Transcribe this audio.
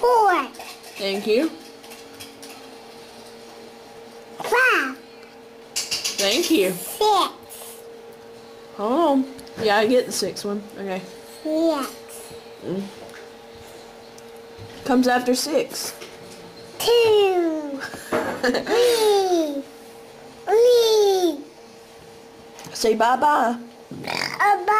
Four. Thank you. Five. Thank you. Six. Hold on. Yeah, I get the sixth one. Okay. Six. Comes after six. Two. Three. Three. Say bye-bye. A bye.